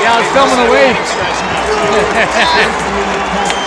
Yeah, I was filming away.